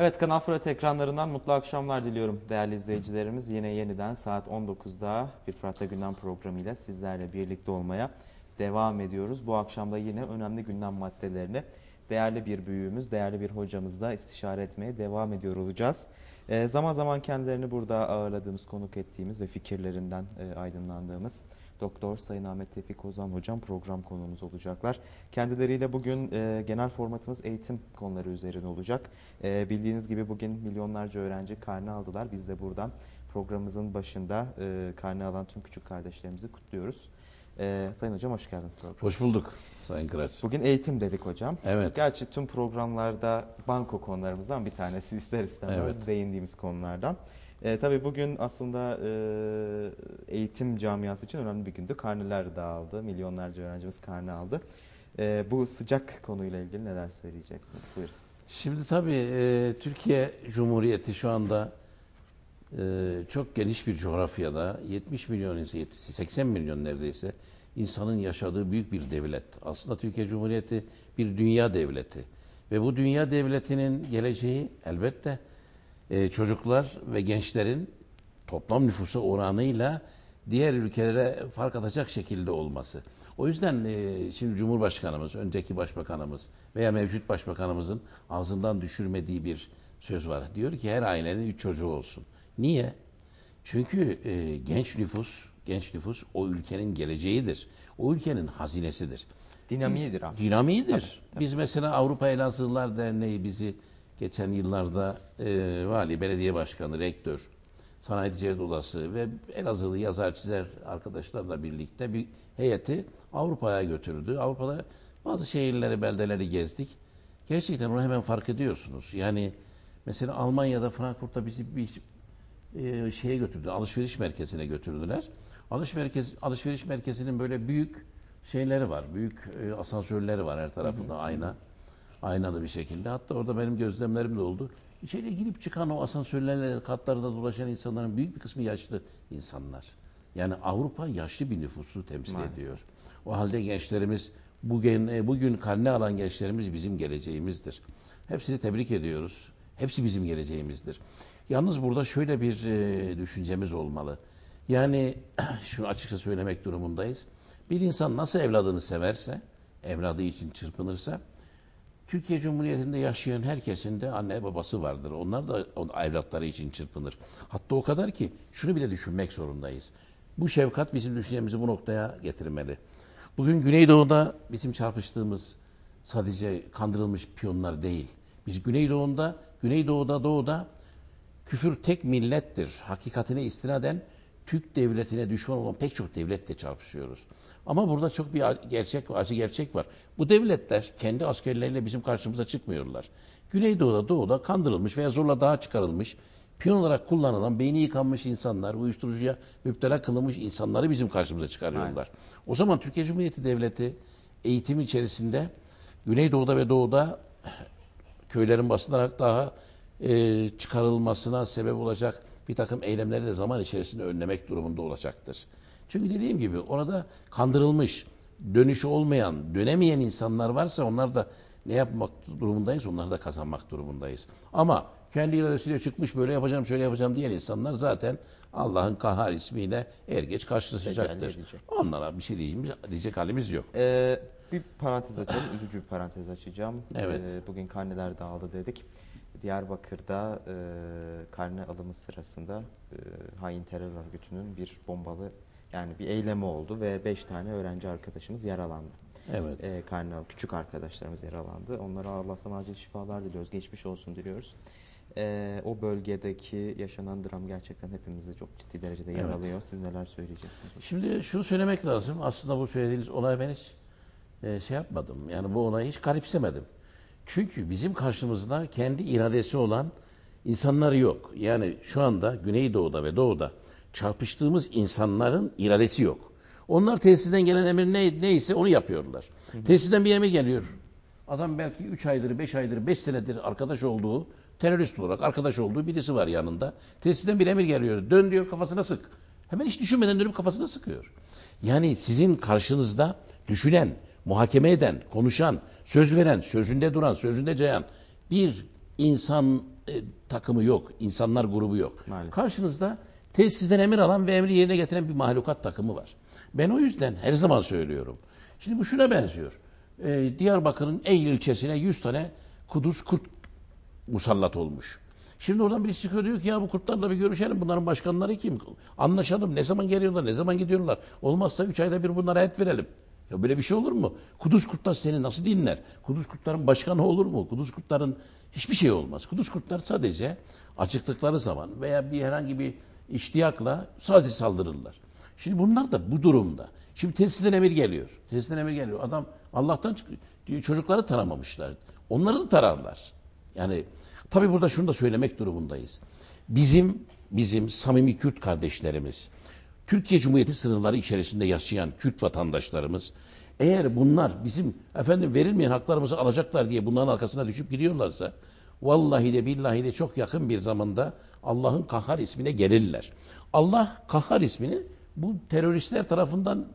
Evet Kanal Fırat ekranlarından mutlu akşamlar diliyorum değerli izleyicilerimiz. Yine yeniden saat 19'da bir Fırat'ta Gündem programıyla sizlerle birlikte olmaya devam ediyoruz. Bu akşam da yine önemli gündem maddelerini değerli bir büyüğümüz, değerli bir hocamızla istişare etmeye devam ediyor olacağız. Ee, zaman zaman kendilerini burada ağırladığımız, konuk ettiğimiz ve fikirlerinden e, aydınlandığımız Doktor Sayın Ahmet Tevfik Ozan Hocam program konuğumuz olacaklar. Kendileriyle bugün e, genel formatımız eğitim konuları üzerine olacak. E, bildiğiniz gibi bugün milyonlarca öğrenci karne aldılar. Biz de buradan programımızın başında e, karne alan tüm küçük kardeşlerimizi kutluyoruz. E, Sayın Hocam hoş geldiniz programa. Hoş bulduk Sayın Kıraç. Bugün eğitim dedik hocam. Evet. Gerçi tüm programlarda banko konularımızdan bir tanesi ister istemez Evet. değindiğimiz konulardan. E, tabii bugün aslında e, eğitim camiası için önemli bir gündü. Karneler dağıldı. Milyonlarca öğrencimiz karne aldı. E, bu sıcak konuyla ilgili neler söyleyeceksiniz? Buyurun. Şimdi tabii e, Türkiye Cumhuriyeti şu anda e, çok geniş bir coğrafyada 70 milyon, insan, 80 milyon neredeyse insanın yaşadığı büyük bir devlet. Aslında Türkiye Cumhuriyeti bir dünya devleti. Ve bu dünya devletinin geleceği elbette e, çocuklar ve gençlerin toplam nüfusu oranıyla diğer ülkelere fark atacak şekilde olması. O yüzden e, şimdi Cumhurbaşkanımız, önceki başbakanımız veya mevcut başbakanımızın ağzından düşürmediği bir söz var. Diyor ki her ailenin üç çocuğu olsun. Niye? Çünkü e, genç nüfus, genç nüfus o ülkenin geleceğidir. O ülkenin hazinesidir. Dinamiğidir aslında. Dinamiğidir. Biz mesela Avrupa Elazığlılar Derneği bizi geçen yıllarda e, vali, belediye başkanı, rektör, sanayi ticaret odası ve Elazığlı yazar çizer arkadaşlarla birlikte bir heyeti Avrupa'ya götürdü. Avrupa'da bazı şehirleri, beldeleri gezdik. Gerçekten onu hemen fark ediyorsunuz. Yani mesela Almanya'da, Frankfurt'ta bizi bir e, şeye götürdü, alışveriş merkezine götürdüler. Alış merkez, alışveriş merkezinin böyle büyük şeyleri var, büyük e, asansörleri var her tarafında ayna, aynalı bir şekilde. Hatta orada benim gözlemlerim de oldu. İçeriye girip çıkan o asansörlerle katlarda dolaşan insanların büyük bir kısmı yaşlı insanlar. Yani Avrupa yaşlı bir nüfusu temsil Maalesef. ediyor. O halde gençlerimiz bugün e, bugün karne alan gençlerimiz bizim geleceğimizdir. Hepsini tebrik ediyoruz. Hepsi bizim geleceğimizdir. Yalnız burada şöyle bir e, düşüncemiz olmalı. Yani şunu açıkça söylemek durumundayız. Bir insan nasıl evladını severse, evladı için çırpınırsa, Türkiye Cumhuriyeti'nde yaşayan herkesin de anne babası vardır. Onlar da evlatları için çırpınır. Hatta o kadar ki şunu bile düşünmek zorundayız. Bu şefkat bizim düşüncemizi bu noktaya getirmeli. Bugün Güneydoğu'da bizim çarpıştığımız sadece kandırılmış piyonlar değil. Biz Güneydoğu'da, Güneydoğu'da, Doğu'da küfür tek millettir. Hakikatine istinaden Türk devletine düşman olan pek çok devletle çarpışıyoruz. Ama burada çok bir gerçek, acı gerçek var. Bu devletler kendi askerleriyle bizim karşımıza çıkmıyorlar. Güneydoğu'da, Doğu'da kandırılmış veya zorla dağa çıkarılmış, piyon olarak kullanılan, beyni yıkanmış insanlar, uyuşturucuya müptela kılınmış insanları bizim karşımıza çıkarıyorlar. O zaman Türkiye Cumhuriyeti Devleti eğitim içerisinde Güneydoğu'da ve Doğu'da köylerin basılarak daha e, çıkarılmasına sebep olacak bir takım eylemleri de zaman içerisinde önlemek durumunda olacaktır. Çünkü dediğim gibi orada kandırılmış, dönüşü olmayan, dönemeyen insanlar varsa onlar da ne yapmak durumundayız? Onları da kazanmak durumundayız. Ama kendi iradesiyle çıkmış böyle yapacağım, şöyle yapacağım diyen insanlar zaten Allah'ın kahar ismiyle er geç karşılaşacaktır. Onlara bir şey diyeceğimiz, diyecek halimiz yok. Ee, bir parantez açalım. Üzücü bir parantez açacağım. Evet. Ee, bugün karneler dağıldı dedik. Diyarbakır'da e, karne alımı sırasında e, hain terör örgütünün bir bombalı yani bir eylemi oldu ve 5 tane öğrenci arkadaşımız yaralandı. Evet. E, karne küçük arkadaşlarımız yaralandı. Onlara Allah'tan acil şifalar diliyoruz. Geçmiş olsun diliyoruz. E, o bölgedeki yaşanan dram gerçekten hepimizi çok ciddi derecede Evet. yaralıyor. Siz neler söyleyeceksiniz? Şimdi şunu söylemek lazım. Aslında bu söylediğiniz olay ben hiç e, şey yapmadım. Yani bu olayı hiç garipsemedim. Çünkü bizim karşımızda kendi iradesi olan insanlar yok. Yani şu anda Güneydoğu'da ve Doğu'da çarpıştığımız insanların iradesi yok. Onlar tesisten gelen emir ne, neyse onu yapıyorlar. Tesisten bir emir geliyor. Adam belki 3 aydır, 5 aydır, 5 senedir arkadaş olduğu, terörist olarak arkadaş olduğu birisi var yanında. Tesisten bir emir geliyor. Dön diyor kafasına sık. Hemen hiç düşünmeden dönüp kafasına sıkıyor. Yani sizin karşınızda düşünen, muhakeme eden, konuşan, söz veren, sözünde duran, sözünde cayan bir insan e, takımı yok, insanlar grubu yok. Maalesef. Karşınızda tesisten emir alan ve emri yerine getiren bir mahlukat takımı var. Ben o yüzden her zaman söylüyorum. Şimdi bu şuna benziyor. Ee, Diyarbakır'ın Eylül ilçesine 100 tane kuduz kurt musallat olmuş. Şimdi oradan birisi çıkıyor diyor ki ya bu kurtlarla bir görüşelim. Bunların başkanları kim? Anlaşalım. Ne zaman geliyorlar? Ne zaman gidiyorlar? Olmazsa 3 ayda bir bunlara et verelim. Ya böyle bir şey olur mu? Kuduz kurtlar seni nasıl dinler? Kuduz kurtların başkanı olur mu? Kuduz kurtların hiçbir şey olmaz. Kuduz kurtlar sadece acıktıkları zaman veya bir herhangi bir iştiyakla sadece saldırırlar. Şimdi bunlar da bu durumda. Şimdi tesisten emir geliyor. Tesisten emir geliyor. Adam Allah'tan çıkıyor. Çocukları taramamışlar. Onları da tararlar. Yani tabii burada şunu da söylemek durumundayız. Bizim bizim samimi Kürt kardeşlerimiz, Türkiye Cumhuriyeti sınırları içerisinde yaşayan Kürt vatandaşlarımız eğer bunlar bizim efendim verilmeyen haklarımızı alacaklar diye bunların arkasına düşüp gidiyorlarsa vallahi de billahi de çok yakın bir zamanda Allah'ın kahhar ismine gelirler. Allah kahhar ismini bu teröristler tarafından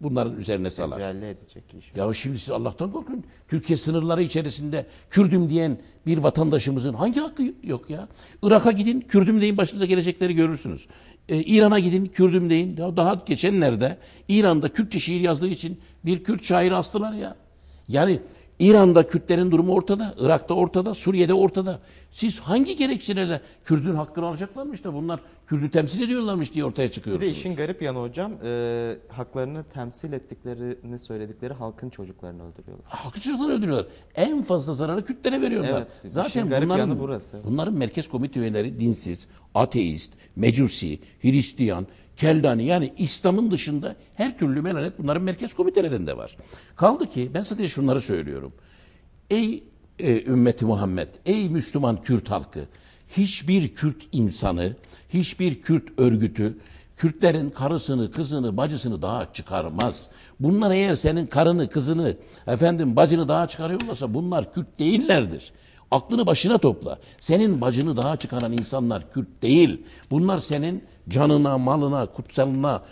bunların üzerine salar. Tecelli edecek inşallah. Ya şimdi siz Allah'tan korkun. Türkiye sınırları içerisinde Kürdüm diyen bir vatandaşımızın hangi hakkı yok ya? Irak'a gidin, Kürdüm deyin başınıza gelecekleri görürsünüz. Ee, İran'a gidin, Kürdüm deyin. Ya daha geçenlerde İran'da Kürtçe şiir yazdığı için bir Kürt şairi astılar ya. Yani İran'da Kürtlerin durumu ortada, Irak'ta ortada, Suriye'de ortada. Siz hangi gerekçelerle Kürdün hakkını alacaklarmış da bunlar Kürt'ü temsil ediyorlarmış diye ortaya Bir çıkıyorsunuz. de işin garip yanı hocam e, haklarını temsil ettiklerini söyledikleri halkın çocuklarını öldürüyorlar. Haklı çocukları öldürüyorlar. En fazla zararı Kürtlere veriyorlar. Evet, Zaten garip bunların, yanı burası. bunların merkez komite üyeleri dinsiz, ateist, mecusi, Hristiyan, Keldani yani İslam'ın dışında her türlü melanet bunların merkez komitelerinde var. Kaldı ki ben sadece şunları söylüyorum. Ey e, ümmeti Muhammed, ey Müslüman Kürt halkı, hiçbir Kürt insanı, hiçbir Kürt örgütü Kürtlerin karısını, kızını, bacısını daha çıkarmaz. Bunlar eğer senin karını, kızını, efendim bacını daha çıkarıyorlarsa bunlar Kürt değillerdir. Aklını başına topla. Senin bacını daha çıkaran insanlar Kürt değil. Bunlar senin canına, malına, kutsalına,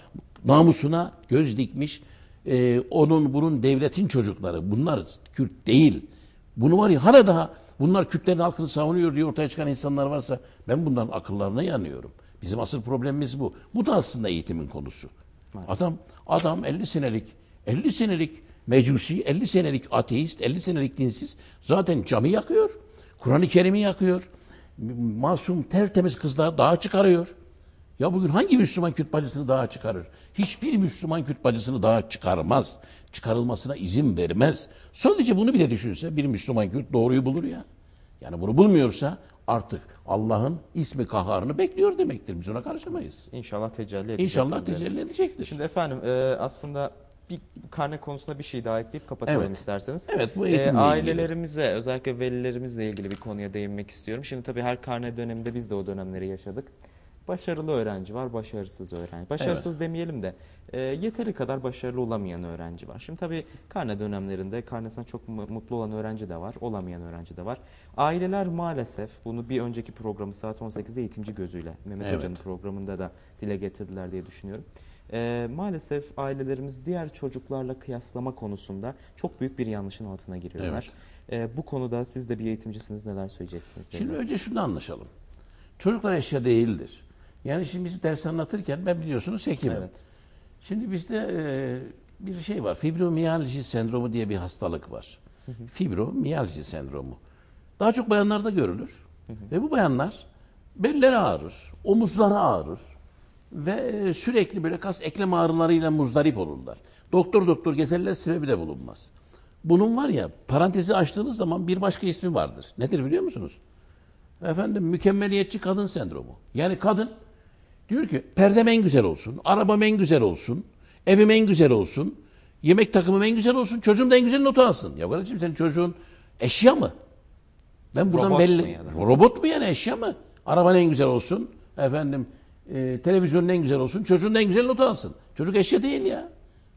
namusuna göz dikmiş, e, onun bunun devletin çocukları. Bunlar Kürt değil. Bunu var ya hala daha bunlar Kürtlerin halkını savunuyor diye ortaya çıkan insanlar varsa ben bunların akıllarına yanıyorum. Bizim asıl problemimiz bu. Bu da aslında eğitimin konusu. Adam adam 50 senelik 50 senelik mecusi, 50 senelik ateist, 50 senelik dinsiz zaten cami yakıyor. Kur'an-ı Kerim'i yakıyor. Masum tertemiz kızlar daha çıkarıyor. Ya bugün hangi Müslüman Kürt bacısını daha çıkarır? Hiçbir Müslüman Kürt bacısını daha çıkarmaz. Çıkarılmasına izin vermez. Sadece bunu bile düşünse bir Müslüman Kürt doğruyu bulur ya. Yani bunu bulmuyorsa artık Allah'ın ismi kaharını bekliyor demektir. Biz ona karışamayız. İnşallah tecelli edecek. İnşallah tecelli edecektir. Şimdi efendim e, aslında bir karne konusunda bir şey daha ekleyip kapatalım Evet. isterseniz. Evet, bu eğitimle ilgili. ailelerimize özellikle velilerimizle ilgili bir konuya değinmek istiyorum. Şimdi tabii her karne döneminde biz de o dönemleri yaşadık. Başarılı öğrenci var, başarısız öğrenci. Başarısız demeyelim de e, yeteri kadar başarılı olamayan öğrenci var. Şimdi tabii karne dönemlerinde karnesinden çok mu- mutlu olan öğrenci de var, olamayan öğrenci de var. Aileler maalesef bunu bir önceki programı saat 18'de eğitimci gözüyle Mehmet Evet. Hoca'nın programında da dile getirdiler diye düşünüyorum. Ee, maalesef ailelerimiz diğer çocuklarla kıyaslama konusunda çok büyük bir yanlışın altına giriyorlar. Ee, bu konuda siz de bir eğitimcisiniz neler söyleyeceksiniz? Şimdi önce şunu anlaşalım. Çocuklar eşya değildir. Yani şimdi biz ders anlatırken ben biliyorsunuz hekimim. Evet. Şimdi bizde e, bir şey var. Fibromiyalji sendromu diye bir hastalık var. Fibromiyalji sendromu. Daha çok bayanlarda görülür. Ve bu bayanlar belleri ağrır, omuzları ağrır ve e, sürekli böyle kas eklem ağrılarıyla muzdarip olurlar. Doktor doktor gezerler sebebi de bulunmaz. Bunun var ya parantezi açtığınız zaman bir başka ismi vardır. Nedir biliyor musunuz? Efendim mükemmeliyetçi kadın sendromu. Yani kadın diyor ki perdem en güzel olsun, arabam en güzel olsun, evim en güzel olsun, yemek takımım en güzel olsun, çocuğum da en güzel notu alsın. Ya kardeşim senin çocuğun eşya mı? Ben buradan Robot belli... mu ya da? Robot mu yani eşya mı? Araban en güzel olsun, efendim e, televizyonun en güzel olsun, çocuğun da en güzel notu alsın. Çocuk eşya değil ya.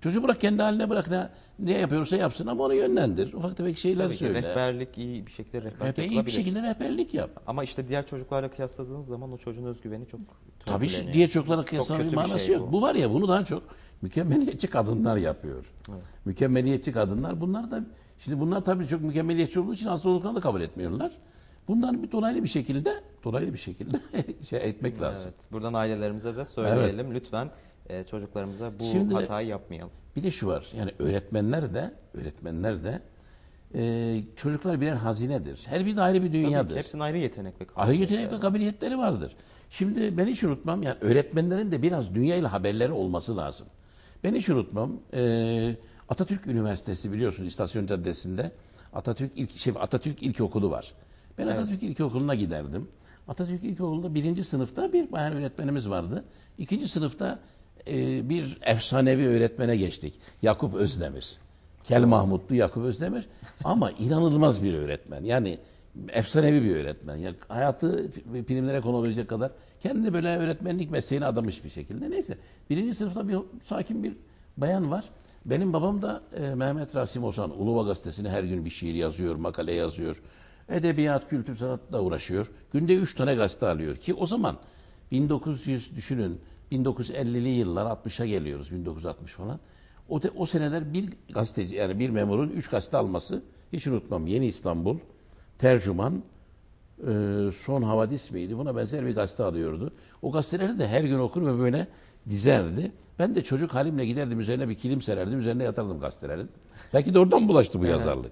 Çocuğu bırak kendi haline bırak ne, ne yapıyorsa yapsın ama onu yönlendir. Ufak tefek şeyler Tabii ki söyle. rehberlik iyi bir şekilde rehberlik Rehber- iyi bir yapılabilir. şekilde rehberlik yap. Ama işte diğer çocuklarla kıyasladığınız zaman o çocuğun özgüveni çok Tabii törpüleniyor. diğer çocuklara Çok kıyasla bir kötü bir manası şey yok. bu. Bu. var ya bunu daha çok mükemmeliyetçi kadınlar yapıyor. Mükemmeliyetçi kadınlar bunlar da şimdi bunlar tabii çok mükemmeliyetçi olduğu için hasta olduklarını da kabul etmiyorlar. Bundan bir dolaylı bir şekilde dolaylı bir şekilde şey etmek lazım. Evet. Buradan ailelerimize de söyleyelim. Lütfen e, çocuklarımıza bu Şimdi- hatayı yapmayalım. Bir de şu var. Yani öğretmenler de öğretmenler de e, çocuklar birer hazinedir. Her bir de ayrı bir Tabii ki dünyadır. hepsinin ayrı yetenek ve Ayrı kabiliyetleri yetenek ve kabiliyetleri vardır. Şimdi ben hiç unutmam yani öğretmenlerin de biraz dünyayla haberleri olması lazım. Ben hiç unutmam e, Atatürk Üniversitesi biliyorsunuz İstasyon Caddesi'nde Atatürk ilk şey Atatürk İlkokulu var. Ben Atatürk İlkokulu'na giderdim. Atatürk İlkokulu'nda birinci sınıfta bir bayan öğretmenimiz vardı. İkinci sınıfta e, bir efsanevi öğretmene geçtik. Yakup Özdemir. Kel Mahmutlu Yakup Özdemir ama inanılmaz bir öğretmen. Yani efsanevi bir öğretmen. Yani hayatı filmlere konulabilecek kadar kendini böyle öğretmenlik mesleğine adamış bir şekilde. Neyse birinci sınıfta bir sakin bir bayan var. Benim babam da e, Mehmet Rasim Ozan Uluva Gazetesi'ne her gün bir şiir yazıyor, makale yazıyor. Edebiyat, kültür, sanatla uğraşıyor. Günde üç tane gazete alıyor ki o zaman 1900 düşünün 1950'li yıllar 60'a geliyoruz 1960 falan. O, de, o seneler bir gazeteci yani bir memurun üç gazete alması hiç unutmam. Yeni İstanbul, Tercüman, e, Son Havadis miydi? Buna benzer bir gazete alıyordu. O gazeteleri de her gün okur ve böyle dizerdi. Ben de çocuk halimle giderdim üzerine bir kilim sererdim. Üzerine yatardım gazetelerin. Belki de oradan bulaştı bu yazarlık.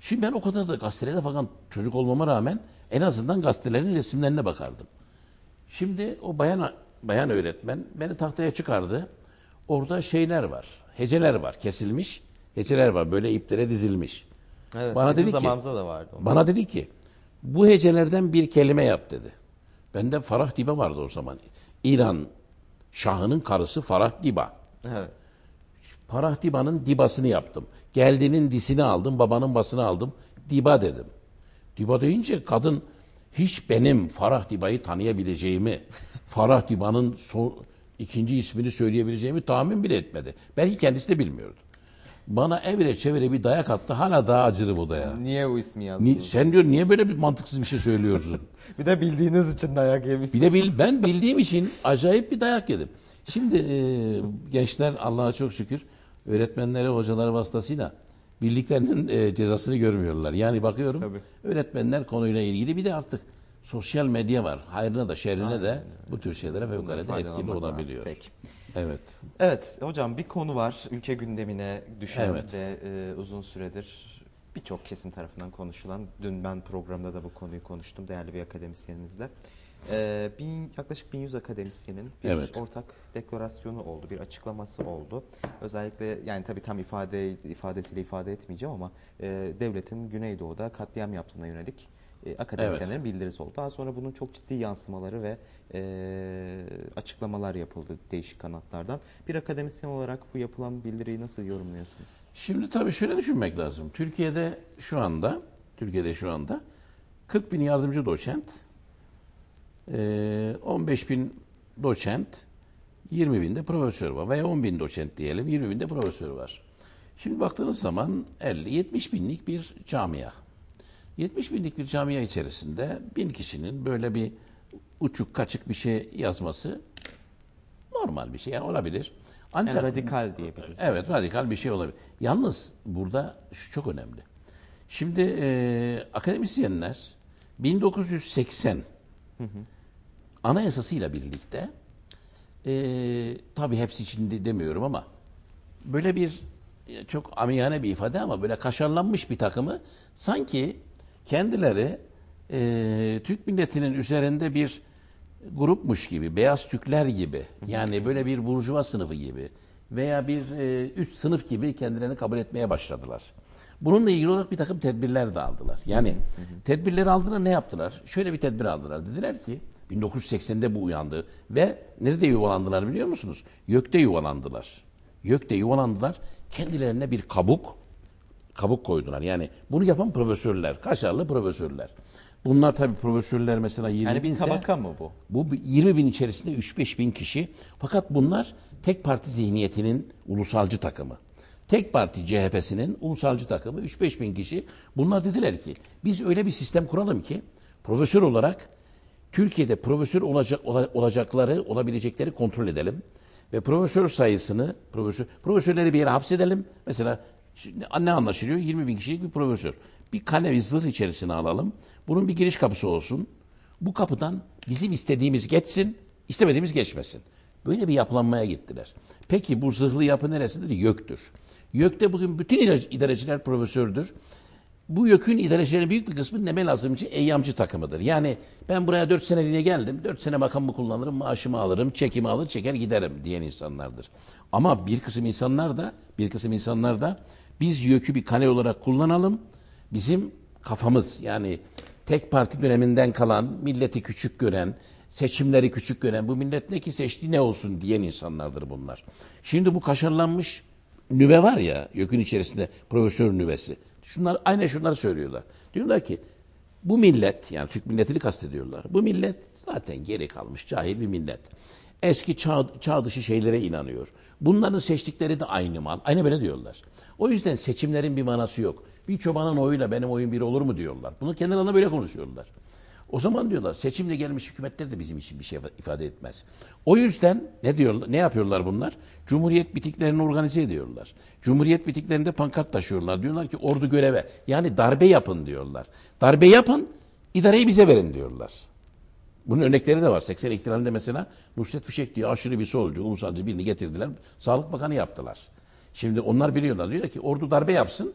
Şimdi ben o kadar da gazetelere falan çocuk olmama rağmen en azından gazetelerin resimlerine bakardım. Şimdi o bayan bayan öğretmen beni tahtaya çıkardı. Orada şeyler var. Heceler var. Kesilmiş. Heceler var. Böyle iplere dizilmiş. Evet, Bana dedi ki- da vardı. o. Bana dedi ki bu hecelerden bir kelime yap dedi. Bende Farah Diba vardı o zaman. İran şahının karısı Farah Diba. Evet. Farah Diba'nın dibasını yaptım. Geldinin disini aldım, babanın basını aldım. Diba dedim. Diba deyince kadın hiç benim Farah Diba'yı tanıyabileceğimi, Farah Diba'nın so- ikinci ismini söyleyebileceğimi tahmin bile etmedi. Belki kendisi de bilmiyordu. Bana evre çevire bir dayak attı. Hala daha acıdı bu dayağı. Niye o ismi yazdın? Ni- sen diyor niye böyle bir mantıksız bir şey söylüyorsun? Bir de bildiğiniz için dayak yemişsiniz. Bir de bil, ben bildiğim için acayip bir dayak yedim. Şimdi e, gençler Allah'a çok şükür öğretmenleri, hocaları vasıtasıyla bildiklerinin e, cezasını görmüyorlar. Yani bakıyorum Tabii. öğretmenler konuyla ilgili bir de artık sosyal medya var. Hayrına da şerrine de bu tür şeylere fevkalade etkili Faydalanmak lazım. olabiliyor. Peki. Evet. Evet hocam bir konu var ülke gündemine düşen Evet. ve e, uzun süredir birçok kesim tarafından konuşulan. Dün ben programda da bu konuyu konuştum değerli bir akademisyenimizle. E, bin, yaklaşık 1100 akademisyenin bir Evet. ortak deklarasyonu oldu, bir açıklaması oldu. Özellikle yani tabii tam ifade ifadesiyle ifade etmeyeceğim ama e, devletin Güneydoğu'da katliam yaptığına yönelik e, akademisyenlerin bildirisi oldu. Daha sonra bunun çok ciddi yansımaları ve e, açıklamalar yapıldı değişik kanatlardan. Bir akademisyen olarak bu yapılan bildiriyi nasıl yorumluyorsunuz? Şimdi tabii şöyle düşünmek lazım. Türkiye'de şu anda Türkiye'de şu anda 40 bin yardımcı doçent, 15 bin doçent, 20 bin de profesör var. Veya 10 bin doçent diyelim, 20 bin de profesör var. Şimdi baktığınız zaman 50-70 binlik bir camia. 70 binlik bir camia içerisinde bin kişinin böyle bir uçuk kaçık bir şey yazması normal bir şey. Yani olabilir. Yani Ancak radikal diyebiliriz. Evet radikal bir şey olabilir. Yalnız burada şu çok önemli. Şimdi e, akademisyenler 1980 anayasasıyla birlikte e, tabii hepsi için de demiyorum ama böyle bir e, çok amiyane bir ifade ama böyle kaşarlanmış bir takımı sanki kendileri e, Türk milletinin üzerinde bir grupmuş gibi, beyaz Türkler gibi yani böyle bir burjuva sınıfı gibi veya bir e, üst sınıf gibi kendilerini kabul etmeye başladılar. Bununla ilgili olarak bir takım tedbirler de aldılar. Yani tedbirleri aldılar ne yaptılar? Şöyle bir tedbir aldılar. Dediler ki 1980'de bu uyandı ve nerede yuvalandılar biliyor musunuz? Gökte yuvalandılar. Gökte yuvalandılar. Kendilerine bir kabuk kabuk koydular. Yani bunu yapan profesörler, kaşarlı profesörler. Bunlar tabii profesörler mesela 20 Yani bir binse tabaka mı bu? bu bir 20 bin içerisinde 3-5 bin kişi. Fakat bunlar tek parti zihniyetinin ulusalcı takımı. Tek parti CHP'sinin ulusalcı takımı 3-5 bin kişi. Bunlar dediler ki biz öyle bir sistem kuralım ki profesör olarak Türkiye'de profesör olacak ola- olacakları, olabilecekleri kontrol edelim ve profesör sayısını profesör profesörleri bir yere hapsedelim. Mesela ne anlaşılıyor? 20 bin kişilik bir profesör. bir kale bir zırh içerisine alalım. Bunun bir giriş kapısı olsun. Bu kapıdan bizim istediğimiz geçsin, istemediğimiz geçmesin. Böyle bir yapılanmaya gittiler. Peki bu zırhlı yapı neresidir? Yöktür. Yökte bugün bütün idareci- idareciler profesördür. Bu YÖK'ün idarecilerinin büyük bir kısmı Nemel Azımcı, Eyyamcı takımıdır. Yani ben buraya 4 seneliğine geldim, 4 sene makamımı kullanırım, maaşımı alırım, çekimi alır, çeker giderim diyen insanlardır. Ama bir kısım insanlar da, bir kısım insanlar da biz YÖK'ü bir kale olarak kullanalım, bizim kafamız yani tek parti döneminden kalan, milleti küçük gören, seçimleri küçük gören, bu millet ne ki seçtiği ne olsun diyen insanlardır bunlar. Şimdi bu kaşarlanmış nüve var ya YÖK'ün içerisinde profesör nüvesi. Şunlar aynı şunları söylüyorlar. Diyorlar ki bu millet yani Türk milletini kastediyorlar. Bu millet zaten geri kalmış cahil bir millet. Eski çağ, çağ dışı şeylere inanıyor. Bunların seçtikleri de aynı mal. Aynı böyle diyorlar. O yüzden seçimlerin bir manası yok. Bir çobanın oyuyla benim oyun bir olur mu diyorlar. Bunu kendi aralarında böyle konuşuyorlar. O zaman diyorlar seçimle gelmiş hükümetler de bizim için bir şey ifade etmez. O yüzden ne diyorlar? Ne yapıyorlar bunlar? Cumhuriyet bitiklerini organize ediyorlar. Cumhuriyet bitiklerinde pankart taşıyorlar. Diyorlar ki ordu göreve. Yani darbe yapın diyorlar. Darbe yapın, idareyi bize verin diyorlar. Bunun örnekleri de var. 80 ihtilalinde mesela Nusret Fişek diye aşırı bir solcu, ulusalcı birini getirdiler. Sağlık Bakanı yaptılar. Şimdi onlar biliyorlar. Diyorlar ki ordu darbe yapsın,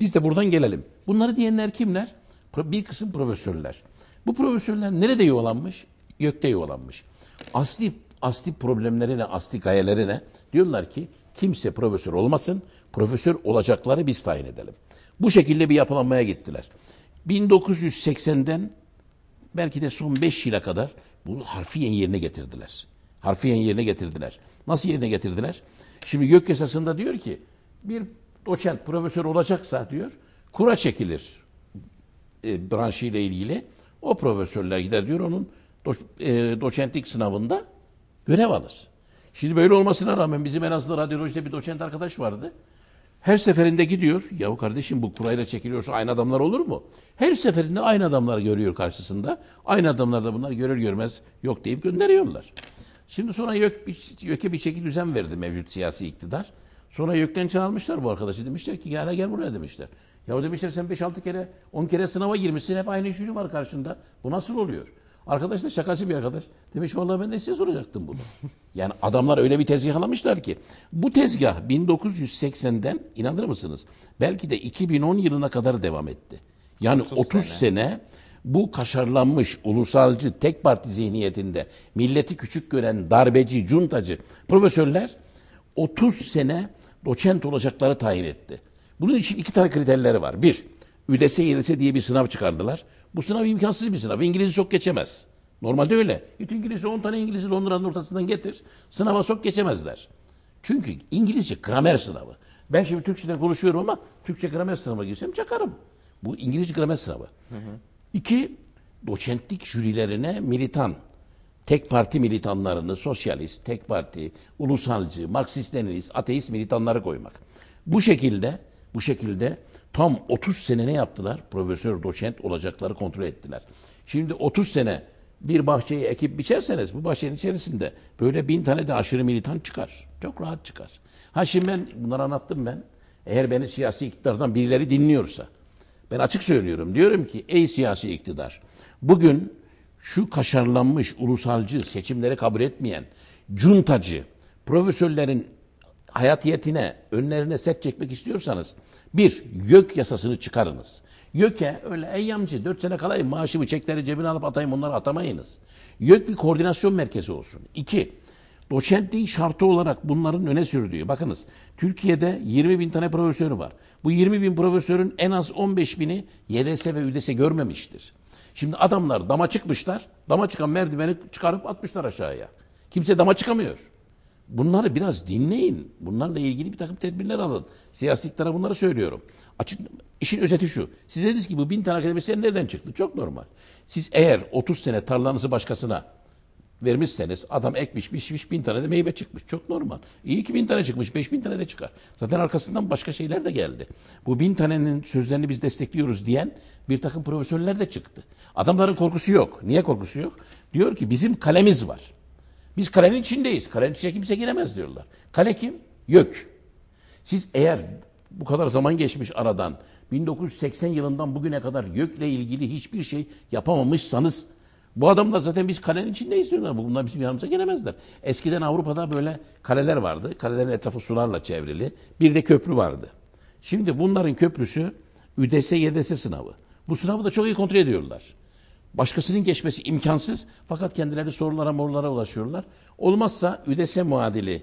biz de buradan gelelim. Bunları diyenler kimler? Bir kısım profesörler. Bu profesörler nerede yuvalanmış? Gökte yuvalanmış. Asli asli problemlerine, asli gayelerine diyorlar ki kimse profesör olmasın, profesör olacakları biz tayin edelim. Bu şekilde bir yapılanmaya gittiler. 1980'den belki de son 5 yıla kadar bunu harfiyen yerine getirdiler. Harfiyen yerine getirdiler. Nasıl yerine getirdiler? Şimdi gök yasasında diyor ki bir doçent profesör olacaksa diyor kura çekilir e, branşıyla ilgili. O profesörler gider diyor onun do- e, doçentlik sınavında görev alır. Şimdi böyle olmasına rağmen bizim en azından radyolojide bir doçent arkadaş vardı. Her seferinde gidiyor. Yahu kardeşim bu kurayla çekiliyorsa aynı adamlar olur mu? Her seferinde aynı adamlar görüyor karşısında. Aynı adamlar da bunlar görür görmez yok deyip gönderiyorlar. Şimdi sonra YÖK, bir- YÖK'e bir şekil düzen verdi mevcut siyasi iktidar. Sonra YÖK'ten çağırmışlar bu arkadaşı. Demişler ki gel gel buraya demişler. Ya demişler sen 5-6 kere 10 kere sınava girmişsin hep aynı jüri var karşında. Bu nasıl oluyor? Arkadaş da şakacı bir arkadaş. Demiş vallahi ben de size soracaktım bunu. Yani adamlar öyle bir tezgahlamışlar ki. Bu tezgah 1980'den inanır mısınız? Belki de 2010 yılına kadar devam etti. Yani 30, 30 sene. bu kaşarlanmış ulusalcı tek parti zihniyetinde milleti küçük gören darbeci, cuntacı profesörler 30 sene doçent olacakları tayin etti. Bunun için iki tane kriterleri var. Bir, ÜDS, YDS diye bir sınav çıkardılar. Bu sınav imkansız bir sınav. İngilizce çok geçemez. Normalde öyle. Git İngilizce 10 tane İngilizce Londra'nın ortasından getir. Sınava sok geçemezler. Çünkü İngilizce gramer sınavı. Ben şimdi Türkçeden konuşuyorum ama Türkçe gramer sınavına girsem çakarım. Bu İngilizce gramer sınavı. İki, doçentlik jürilerine militan, tek parti militanlarını, sosyalist, tek parti, ulusalcı, Marksist, Leninist, ateist militanları koymak. Bu şekilde, bu şekilde tam 30 sene ne yaptılar? Profesör, doçent olacakları kontrol ettiler. Şimdi 30 sene bir bahçeyi ekip biçerseniz bu bahçenin içerisinde böyle bin tane de aşırı militan çıkar. Çok rahat çıkar. Ha şimdi ben bunları anlattım ben. Eğer beni siyasi iktidardan birileri dinliyorsa ben açık söylüyorum. Diyorum ki ey siyasi iktidar bugün şu kaşarlanmış ulusalcı seçimleri kabul etmeyen cuntacı profesörlerin hayatiyetine önlerine set çekmek istiyorsanız bir YÖK yasasını çıkarınız. YÖK'e öyle eyyamcı dört sene kalayım maaşımı çekleri cebine alıp atayım onları atamayınız. YÖK bir koordinasyon merkezi olsun. İki, doçentliğin şartı olarak bunların öne sürdüğü. Bakınız Türkiye'de 20 bin tane profesörü var. Bu 20 bin profesörün en az 15 bini YDS ve ÜDS görmemiştir. Şimdi adamlar dama çıkmışlar. Dama çıkan merdiveni çıkarıp atmışlar aşağıya. Kimse dama çıkamıyor. Bunları biraz dinleyin. Bunlarla ilgili bir takım tedbirler alın. Siyasi iktidara bunları söylüyorum. Açık, işin özeti şu. Siz dediniz ki bu bin tane akademisyen nereden çıktı? Çok normal. Siz eğer 30 sene tarlanızı başkasına vermişseniz adam ekmiş, biçmiş, bin tane de meyve çıkmış. Çok normal. İyi ki bin tane çıkmış, beş bin tane de çıkar. Zaten arkasından başka şeyler de geldi. Bu bin tanenin sözlerini biz destekliyoruz diyen bir takım profesörler de çıktı. Adamların korkusu yok. Niye korkusu yok? Diyor ki bizim kalemiz var. Biz kalenin içindeyiz. Kalenin içine kimse giremez diyorlar. Kale kim? YÖK. Siz eğer bu kadar zaman geçmiş aradan. 1980 yılından bugüne kadar YÖK'le ilgili hiçbir şey yapamamışsanız bu adamlar zaten biz kalenin içindeyiz diyorlar. Bunlar bizim yanımıza gelemezler. Eskiden Avrupa'da böyle kaleler vardı. Kalelerin etrafı sularla çevrili. Bir de köprü vardı. Şimdi bunların köprüsü ÜDS, YDS sınavı. Bu sınavı da çok iyi kontrol ediyorlar. Başkasının geçmesi imkansız fakat kendileri sorulara morlara ulaşıyorlar. Olmazsa ÜDS muadili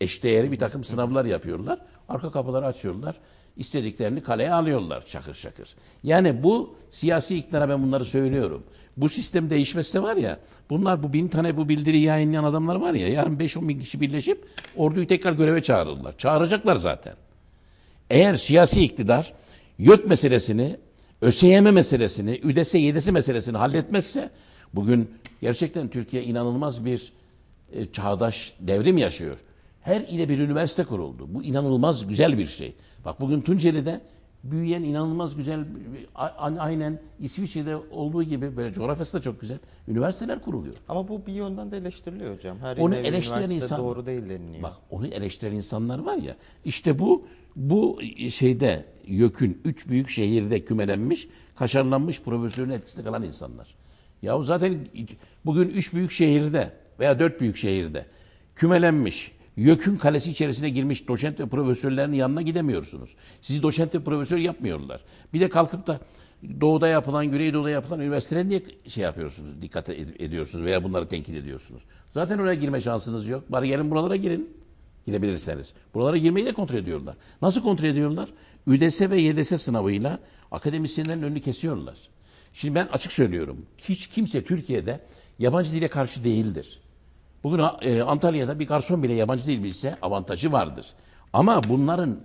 eşdeğeri bir takım sınavlar yapıyorlar. Arka kapıları açıyorlar. İstediklerini kaleye alıyorlar şakır şakır. Yani bu siyasi iktidara ben bunları söylüyorum. Bu sistem değişmezse var ya bunlar bu bin tane bu bildiri yayınlayan adamlar var ya yarın 5-10 bin kişi birleşip orduyu tekrar göreve çağırırlar. Çağıracaklar zaten. Eğer siyasi iktidar YÖK meselesini, ÖSYM meselesini, ÜDS, YDS meselesini halletmezse bugün gerçekten Türkiye inanılmaz bir e, çağdaş devrim yaşıyor. Her ile bir üniversite kuruldu. Bu inanılmaz güzel bir şey. Bak bugün Tunceli'de büyüyen inanılmaz güzel, aynen İsviçre'de olduğu gibi böyle coğrafyası da çok güzel. Üniversiteler kuruluyor. Ama bu bir yönden de eleştiriliyor hocam. Her Onu eleştiren insan- doğru değil deniliyor. Bak onu eleştiren insanlar var ya işte bu bu şeyde YÖK'ün üç büyük şehirde kümelenmiş, kaşarlanmış profesörün etkisinde kalan insanlar. Ya zaten bugün üç büyük şehirde veya dört büyük şehirde kümelenmiş, YÖK'ün kalesi içerisine girmiş doçent ve profesörlerin yanına gidemiyorsunuz. Sizi doçent ve profesör yapmıyorlar. Bir de kalkıp da doğuda yapılan, güneydoğuda yapılan üniversitelere niye şey yapıyorsunuz, dikkat ed- ediyorsunuz veya bunları tenkit ediyorsunuz? Zaten oraya girme şansınız yok. Bari gelin buralara girin. Gidebilirseniz. Buralara girmeyi de kontrol ediyorlar. Nasıl kontrol ediyorlar? ÜDS ve YDS sınavıyla akademisyenlerin önünü kesiyorlar. Şimdi ben açık söylüyorum. Hiç kimse Türkiye'de yabancı dile karşı değildir. Bugün e, Antalya'da bir garson bile yabancı dil bilse avantajı vardır. Ama bunların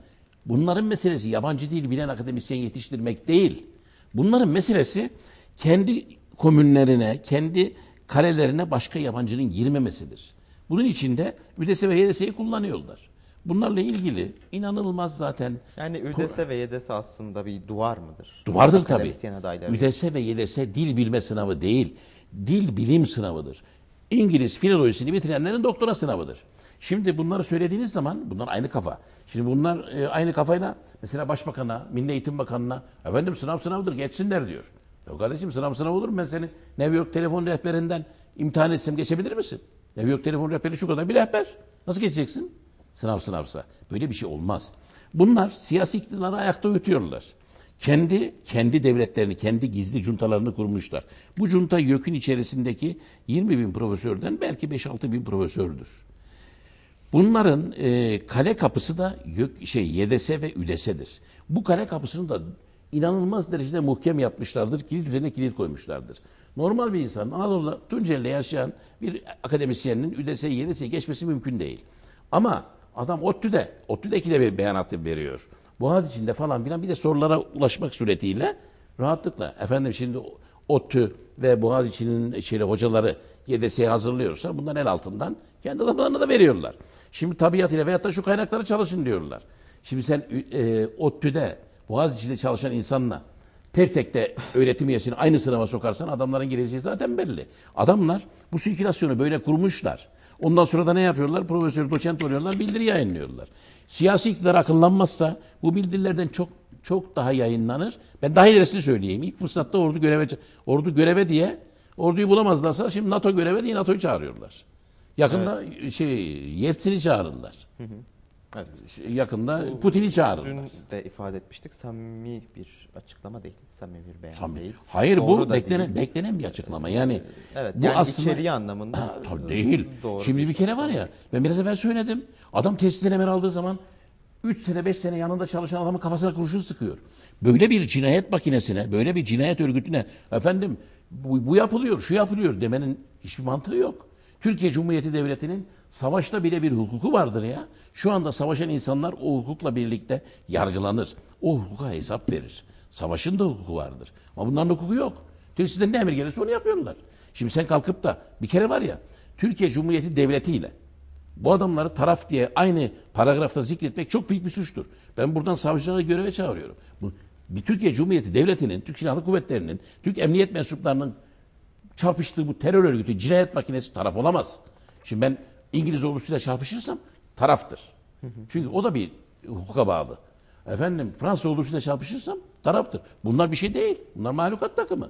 bunların meselesi yabancı dil bilen akademisyen yetiştirmek değil. Bunların meselesi kendi komünlerine, kendi kalelerine başka yabancının girmemesidir. Bunun için de ÜDS ve YDS'yi kullanıyorlar. Bunlarla ilgili inanılmaz zaten Yani ÜDS ve YDS aslında bir duvar mıdır? Vardır tabii. Adayları. ÜDS ve YDS dil bilme sınavı değil, dil bilim sınavıdır. İngiliz filolojisini bitirenlerin doktora sınavıdır. Şimdi bunları söylediğiniz zaman bunlar aynı kafa. Şimdi bunlar e, aynı kafayla mesela Başbakan'a, Milli Eğitim Bakanı'na efendim sınav sınavıdır geçsinler diyor. Ya kardeşim sınav sınav olur mu? Ben seni New York telefon rehberinden imtihan etsem geçebilir misin? New York telefon rehberi şu kadar bir rehber. Nasıl geçeceksin? Sınav sınavsa. Böyle bir şey olmaz. Bunlar siyasi iktidarı ayakta uyutuyorlar. Kendi kendi devletlerini, kendi gizli cuntalarını kurmuşlar. Bu cunta YÖK'ün içerisindeki 20 bin profesörden belki 5-6 bin profesördür. Bunların e, kale kapısı da YÖK, şey YDS ve ÜDS'dir. Bu kale kapısını da inanılmaz derecede muhkem yapmışlardır. Kilit üzerine kilit koymuşlardır. Normal bir insan Anadolu'da Tunceli'de yaşayan bir akademisyenin ÜDS'yi YDS'yi geçmesi mümkün değil. Ama adam ODTÜ'de, ODTÜ'deki de bir beyanatı veriyor. Boğaz içinde falan filan bir de sorulara ulaşmak suretiyle rahatlıkla efendim şimdi ODTÜ ve Boğaziçi'nin şeyle hocaları YDS'ye hazırlıyorsa bundan el altından kendi adamlarına da veriyorlar. Şimdi tabiat ile veyahut da şu kaynaklara çalışın diyorlar. Şimdi sen e, ODTÜ'de Boğaziçi'de çalışan insanla Pertek'te öğretim üyesini aynı sınava sokarsan adamların gireceği zaten belli. Adamlar bu sirkülasyonu böyle kurmuşlar. Ondan sonra da ne yapıyorlar? Profesör, doçent oluyorlar, bildiri yayınlıyorlar. Siyasi iktidar akıllanmazsa bu bildirilerden çok çok daha yayınlanır. Ben daha ilerisini söyleyeyim. İlk fırsatta ordu göreve ordu göreve diye orduyu bulamazlarsa şimdi NATO göreve diye NATO'yu çağırıyorlar. Yakında şey Yeltsin'i çağırırlar. Evet. Şey, Yakında Putin'i çağırırlar. Dün de ifade etmiştik. Samimi bir açıklama değil. Samimi bir beyan Samimi. değil. Hayır Doğru bu beklenen değil. beklenen bir açıklama. Yani Evet. bu yani aslında içeriği anlamında Tabii değil. Doğru Şimdi bir kere var ya ben biraz evvel söyledim. Adam tesisten emir aldığı zaman 3 sene 5 sene yanında çalışan adamın kafasına kurşun sıkıyor. Böyle bir cinayet makinesine, böyle bir cinayet örgütüne efendim bu, bu yapılıyor, şu yapılıyor demenin hiçbir mantığı yok. Türkiye Cumhuriyeti Devleti'nin savaşta bile bir hukuku vardır ya. Şu anda savaşan insanlar o hukukla birlikte yargılanır. O hukuka hesap verir. Savaşın da hukuku vardır. Ama bunların hukuku yok. Türk sizden ne emir gelirse onu yapıyorlar. Şimdi sen kalkıp da bir kere var ya Türkiye Cumhuriyeti Devleti ile bu adamları taraf diye aynı paragrafta zikretmek çok büyük bir suçtur. Ben buradan savcılara göreve çağırıyorum. Bu, bir Türkiye Cumhuriyeti Devleti'nin, Türk Silahlı Kuvvetleri'nin, Türk emniyet mensuplarının çarpıştığı bu terör örgütü, cinayet makinesi taraf olamaz. Şimdi ben İngiliz ordusuyla çarpışırsam taraftır. Çünkü o da bir hukuka bağlı. Efendim Fransa ordusuyla çarpışırsam taraftır. Bunlar bir şey değil. Bunlar mahlukat takımı.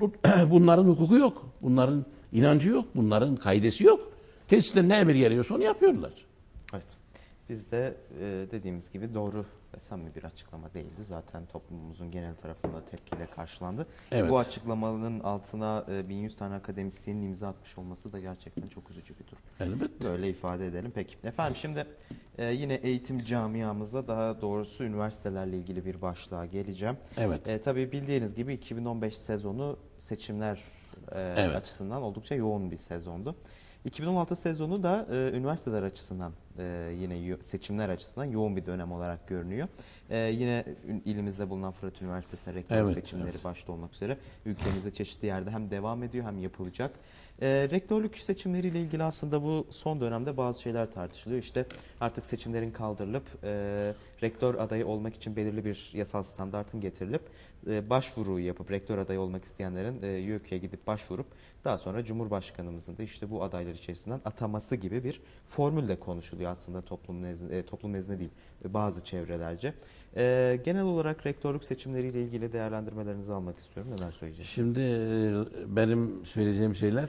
Bu- Bunların hukuku yok. Bunların inancı yok. Bunların kaidesi yok. Tesiste ne emir geliyorsa onu yapıyorlar. Evet. Biz de e, dediğimiz gibi doğru ve samimi bir açıklama değildi. Zaten toplumumuzun genel tarafında tepkiyle karşılandı. Evet. Bu açıklamanın altına e, 1100 tane akademisyenin imza atmış olması da gerçekten çok üzücü bir durum. Elbette. Böyle ifade edelim. Peki. Efendim şimdi e, yine eğitim camiamızda daha doğrusu üniversitelerle ilgili bir başlığa geleceğim. Evet. E, tabii bildiğiniz gibi 2015 sezonu seçimler e, Evet. açısından oldukça yoğun bir sezondu. 2016 sezonu da e, üniversiteler açısından e, yine seçimler açısından yoğun bir dönem olarak görünüyor. E, yine ilimizde bulunan Fırat Üniversitesi'nde rektör Evet, seçimleri evet. başta olmak üzere ülkemizde çeşitli yerde hem devam ediyor hem yapılacak. E, rektörlük seçimleriyle ilgili aslında bu son dönemde bazı şeyler tartışılıyor. İşte artık seçimlerin kaldırılıp e, rektör adayı olmak için belirli bir yasal standartın getirilip e, başvuru yapıp rektör adayı olmak isteyenlerin e, YÖK'e gidip başvurup daha sonra Cumhurbaşkanımızın da işte bu adaylar içerisinden ataması gibi bir formülle konuşuluyor aslında toplum nezdinde, e, toplum nezdinde değil e, bazı çevrelerce. E, genel olarak rektörlük seçimleriyle ilgili değerlendirmelerinizi almak istiyorum. Neler söyleyeceksiniz? Şimdi benim söyleyeceğim şeyler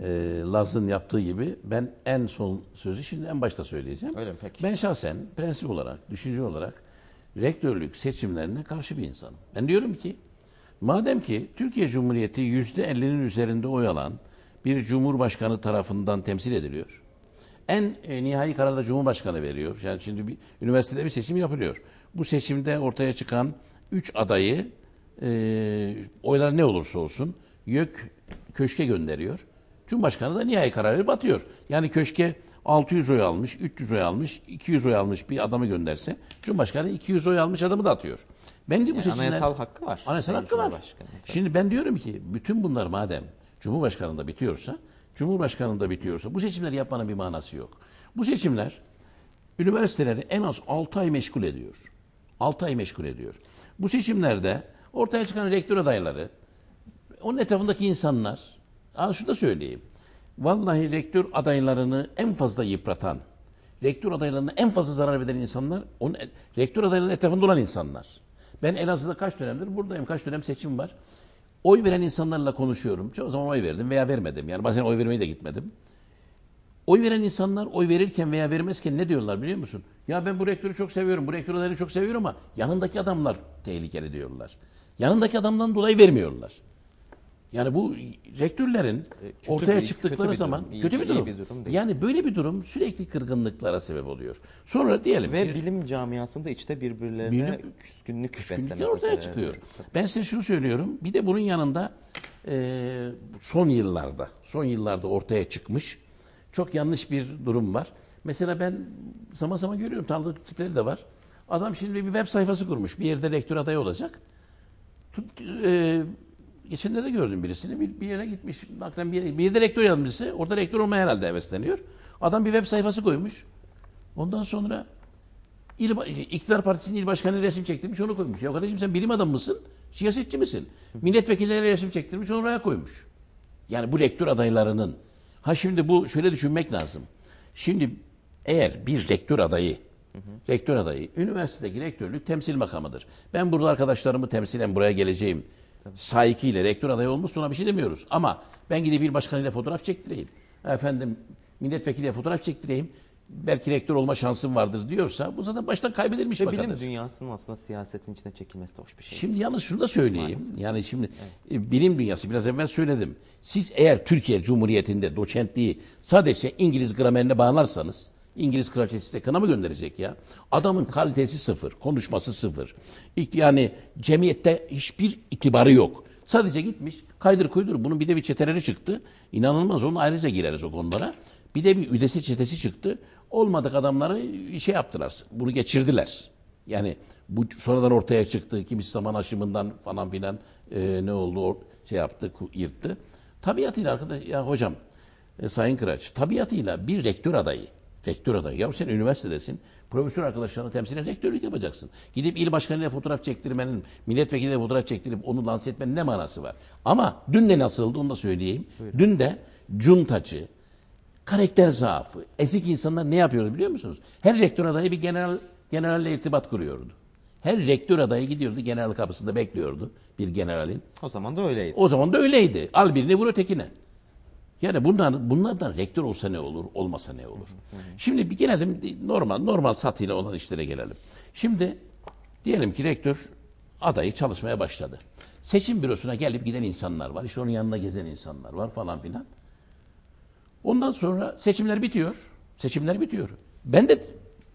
e, Laz'ın yaptığı gibi ben en son sözü şimdi en başta söyleyeceğim. Öyle mi? Peki. Ben şahsen prensip olarak, düşünce olarak rektörlük seçimlerine karşı bir insanım. Ben diyorum ki madem ki Türkiye Cumhuriyeti %50'nin üzerinde oy alan bir cumhurbaşkanı tarafından temsil ediliyor. En e, nihai kararı da Cumhurbaşkanı veriyor. Yani şimdi bir üniversitede bir seçim yapılıyor. Bu seçimde ortaya çıkan 3 adayı e, oylar ne olursa olsun YÖK köşke gönderiyor. Cumhurbaşkanı da nihai kararı batıyor. Yani köşke 600 oy almış, 300 oy almış, 200 oy almış bir adamı gönderse Cumhurbaşkanı 200 oy almış adamı da atıyor. Bence bu Yani seçimler... anayasal hakkı var. Anayasal Sayın hakkı var. Şimdi ben diyorum ki bütün bunlar madem Cumhurbaşkanı'nda bitiyorsa, Cumhurbaşkanı'nda bitiyorsa bu seçimleri yapmanın bir manası yok. Bu seçimler üniversiteleri en az 6 ay meşgul ediyor. 6 ay meşgul ediyor. Bu seçimlerde ortaya çıkan rektör adayları, onun etrafındaki insanlar, ha şunu da söyleyeyim. Vallahi rektör adaylarını en fazla yıpratan, rektör adaylarına en fazla zarar veren insanlar, onun, rektör adaylarının etrafında olan insanlar. Ben Elazığ'da kaç dönemdir buradayım, kaç dönem seçim var. Oy veren insanlarla konuşuyorum. Çoğu zaman oy verdim veya vermedim. Yani bazen oy vermeye de gitmedim. Oy veren insanlar oy verirken veya vermezken ne diyorlar biliyor musun? Ya ben bu rektörü çok seviyorum, bu rektör adayını çok seviyorum ama yanındaki adamlar tehlikeli diyorlar. Yanındaki adamdan dolayı vermiyorlar. Yani bu rektörlerin kötü ortaya bir- çıktıkları kötü bir zaman durum, iyi- kötü bir durum. bir durum değil. yani böyle bir durum sürekli kırgınlıklara sebep oluyor. Sonra diyelim Ve ki bilim camiasında içte birbirlerine Bilim- küskünlük küskünlükler ortaya çıkıyor. oluyor. Ben size şunu söylüyorum. Bir de bunun yanında e, son yıllarda, son yıllarda ortaya çıkmış çok yanlış bir durum var. Mesela ben zaman zaman görüyorum tanıdık tipleri de var. Adam şimdi bir web sayfası kurmuş. Bir yerde rektör adayı olacak. Tut, e, geçenlerde de gördüm birisini. Bir, bir yere gitmiş. Bakın bir, yere, bir yerde rektör yardımcısı. Orada rektör olmaya herhalde hevesleniyor. Adam bir web sayfası koymuş. Ondan sonra İl, İktidar Partisi'nin il başkanı resim çektirmiş onu koymuş. Ya kardeşim sen bilim adamı mısın? Siyasetçi misin? Milletvekilleri resim çektirmiş onu oraya koymuş. Yani bu rektör adaylarının. Ha şimdi bu şöyle düşünmek lazım. Şimdi eğer bir rektör adayı rektör adayı üniversitedeki rektörlük temsil makamıdır. Ben burada arkadaşlarımı temsilen buraya geleceğim. Sahikiyle rektör adayı olmuş ona bir şey demiyoruz. Ama ben gidip il başkanıyla fotoğraf çektireyim. Efendim milletvekiliyle fotoğraf çektireyim. Belki rektör olma şansım vardır diyorsa bu zaten baştan kaybedilmiş Ve bilim dünyasının aslında siyasetin içine çekilmesi de hoş bir şey. Şimdi yalnız şunu da söyleyeyim. Yani şimdi e, bilim dünyası biraz evvel söyledim. Siz eğer Türkiye Cumhuriyeti'nde doçentliği sadece İngiliz gramerine bağlarsanız İngiliz kraliçesi size kına mı gönderecek ya? Adamın kalitesi sıfır, konuşması sıfır. Yani cemiyette hiçbir itibarı yok. Sadece gitmiş kaydır kuydur. Bunun bir de bir çeteleri çıktı. İnanılmaz onu ayrıca gireriz o konulara. Bir de bir üdesi çetesi çıktı. Olmadık adamları şey yaptılar. Bunu geçirdiler. Yani bu sonradan ortaya çıktı. Kimisi zaman aşımından falan filan e, ne oldu şey yaptı, yırttı. Tabiatıyla arkadaş ya hocam e, Sayın Kıraç tabiatıyla bir rektör adayı rektör adayı. Ya sen üniversitedesin. Profesör arkadaşlarını temsilen rektörlük yapacaksın. Gidip il başkanıyla fotoğraf çektirmenin, milletvekiliyle fotoğraf çektirip onu lanse etmenin ne manası var? Ama dün de nasıldı onu da söyleyeyim. Dün de cuntacı, karakter zaafı, ezik insanlar ne yapıyordu biliyor musunuz? Her rektör adayı bir general generalle irtibat kuruyordu. Her rektör adayı gidiyordu, general kapısında bekliyordu bir generalin. O zaman da öyleydi. O zaman da öyleydi. Al birini vur ötekine. Yani bunlar, bunlardan rektör olsa ne olur, olmasa ne olur? Şimdi bir gelelim normal normal satıyla olan işlere gelelim. Şimdi diyelim ki rektör adayı çalışmaya başladı. Seçim bürosuna gelip giden insanlar var. İşte onun yanına gezen insanlar var falan filan. Ondan sonra seçimler bitiyor. Seçimler bitiyor. Ben de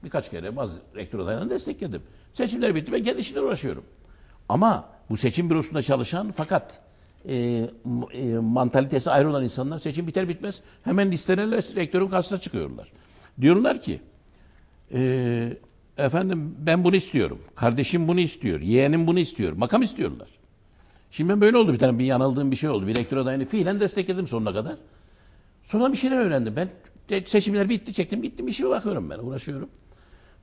birkaç kere bazı rektör adaylarını destekledim. Seçimler bitti ben kendi işimle uğraşıyorum. Ama bu seçim bürosunda çalışan fakat e, e, mantalitesi ayrı olan insanlar seçim biter bitmez hemen listelerle rektörün karşısına çıkıyorlar. Diyorlar ki e, efendim ben bunu istiyorum. Kardeşim bunu istiyor. Yeğenim bunu istiyor. Makam istiyorlar. Şimdi ben böyle oldu bir tane bir yanıldığım bir şey oldu. Bir rektör adayını fiilen destekledim sonuna kadar. Sonra bir şeyler öğrendim. Ben seçimler bitti, çektim gittim işime bakıyorum ben, uğraşıyorum.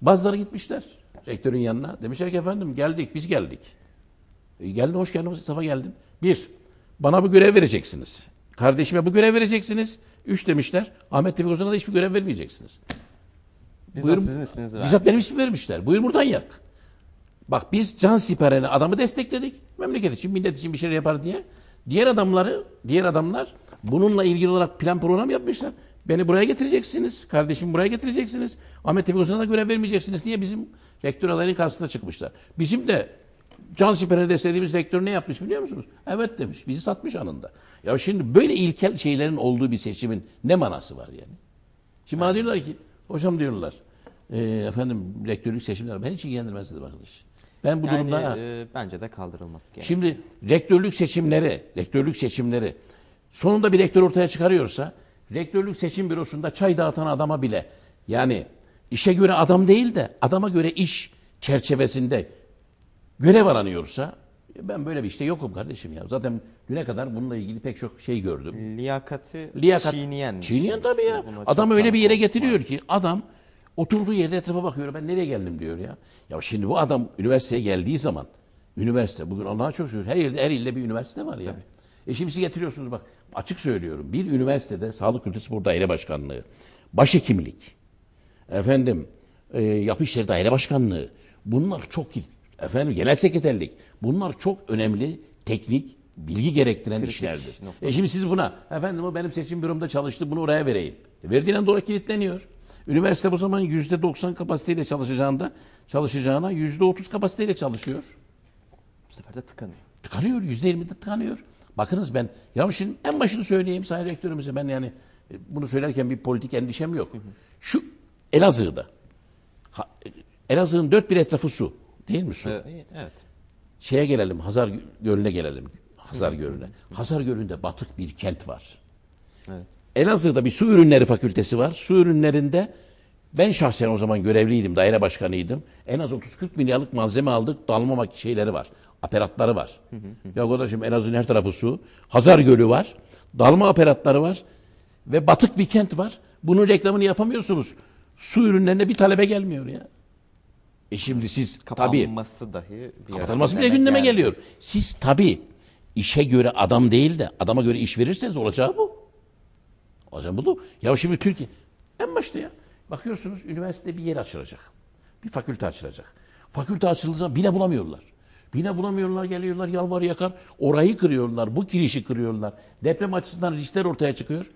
Bazıları gitmişler rektörün yanına. Demişler ki efendim geldik, biz geldik. E, geldin, hoş geldin, Mustafa geldin. Bir, bana bu görev vereceksiniz. Kardeşime bu görev vereceksiniz. Üç demişler, Ahmet Tevfik Ozan'a da hiçbir görev vermeyeceksiniz. Bizzat buyurun. sizin isminizi verdi. Bizzat benim ismimi vermişler. Buyur buradan yak. Bak biz can siperhane adamı destekledik. Memleket için, millet için bir şeyler yapar diye. Diğer adamları, diğer adamlar bununla ilgili olarak plan program yapmışlar. Beni buraya getireceksiniz. Kardeşimi buraya getireceksiniz. Ahmet Tevfik Ozan'a da görev vermeyeceksiniz diye bizim rektör adayının karşısına çıkmışlar. Bizim de can siperhane desteklediğimiz rektör ne yapmış biliyor musunuz? Evet demiş. Bizi satmış anında. Ya şimdi böyle ilkel şeylerin olduğu bir seçimin ne manası var yani? Şimdi bana diyorlar ki, hocam diyorlar, e, efendim rektörlük seçimleri ben hiç ilgilendirmez dedim arkadaş. Ben bu Yani durumda, e, bence de kaldırılması gerekiyor. şimdi rektörlük seçimleri, rektörlük seçimleri sonunda bir rektör ortaya çıkarıyorsa, rektörlük seçim bürosunda çay dağıtan adama bile, yani işe göre adam değil de adama göre iş çerçevesinde görev aranıyorsa, ben böyle bir işte yokum kardeşim ya. Zaten düne kadar bununla ilgili pek çok şey gördüm. Liyakati Liyakat. çiğneyen. Çiğneyen şey. tabii ya. Buna Adam öyle bir yere getiriyor ki adam oturduğu yerde etrafa bakıyor. Ben nereye geldim diyor ya. Ya şimdi bu adam üniversiteye geldiği zaman üniversite bugün Allah'a çok şükür her yerde her ilde bir üniversite var ya. E şimdi siz getiriyorsunuz bak açık söylüyorum. Bir üniversitede Sağlık Kültür Spor Daire Başkanlığı, başhekimlik, efendim e, yapı işleri daire başkanlığı bunlar çok iyi. Efendim genel sekreterlik bunlar çok önemli teknik bilgi gerektiren Kritik işlerdir. nokta. E şimdi siz buna efendim o benim seçim büromda çalıştı bunu oraya vereyim. E verdiğin anda oraya kilitleniyor. Üniversite bu zaman yüzde 90 kapasiteyle çalışacağında çalışacağına yüzde 30 kapasiteyle çalışıyor. Bu sefer de tıkanıyor. Tıkanıyor. Yüzde yirmi de tıkanıyor. Bakınız ben ya şimdi en başını söyleyeyim sayın rektörümüze ben yani e, bunu söylerken bir politik endişem yok. Şu Elazığ'da ha- Elazığ'ın dört bir etrafı su. Değil mi su? Evet. Şeye gelelim Hazar Gölü'ne gelelim. Hazar Gölü'ne. Hazar Gölü'nde batık bir kent var. Evet. Elazığ'da bir su ürünleri fakültesi var. Su ürünlerinde ben şahsen o zaman görevliydim, daire başkanıydım. En az 30-40 milyarlık malzeme aldık. Dalma mak- şeyleri var. Aparatları var. ya kardeşim Elazığ'ın her tarafı su. Hazar Gölü var. Dalma aparatları var. Ve batık bir kent var. Bunun reklamını yapamıyorsunuz. Su ürünlerine bir talebe gelmiyor ya. E şimdi siz tabii Kapanması dahi bir Kapatılması bile gündeme geldi. geliyor. Siz tabii işe göre adam değil de adama göre iş verirseniz olacağı bu. Olacağı bu. Ya şimdi Türkiye en başta ya bakıyorsunuz üniversite bir yer açılacak. Bir fakülte açılacak. Fakülte açıldığı zaman bine bulamıyorlar. Bine bulamıyorlar geliyorlar yalvar yakar. Orayı kırıyorlar. Bu kirişi kırıyorlar. Deprem açısından riskler ortaya çıkıyor.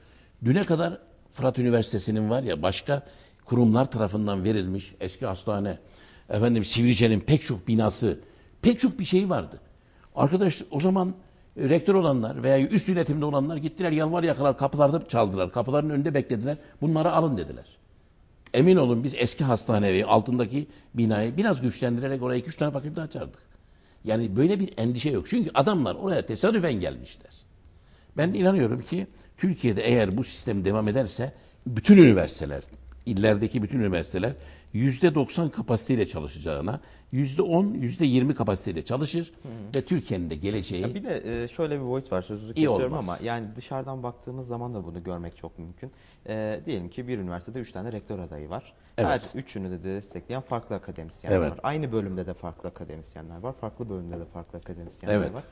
Düne kadar Fırat Üniversitesi'nin var ya başka kurumlar tarafından verilmiş eski hastane, efendim Sivrice'nin pek çok binası, pek çok bir şey vardı. Arkadaş o zaman e, rektör olanlar veya üst yönetimde olanlar gittiler yalvar yakalar kapılarda çaldılar. Kapıların önünde beklediler. Bunları alın dediler. Emin olun biz eski hastaneyi altındaki binayı biraz güçlendirerek oraya iki üç tane fakülte açardık. Yani böyle bir endişe yok. Çünkü adamlar oraya tesadüfen gelmişler. Ben inanıyorum ki Türkiye'de eğer bu sistem devam ederse bütün üniversiteler, illerdeki bütün üniversiteler yüzde 90 kapasiteyle çalışacağına yüzde 10, yüzde 20 kapasiteyle çalışır ve Türkiye'nin de geleceği Ya bir de e, şöyle bir boyut var sözünüzü kesiyorum olmaz. ama yani dışarıdan baktığımız zaman da bunu görmek çok mümkün. E, diyelim ki bir üniversitede üç tane rektör adayı var. Evet. Her üçünü de destekleyen farklı akademisyenler Evet. var. Aynı bölümde de farklı akademisyenler var. Farklı bölümde de farklı akademisyenler Evet. var.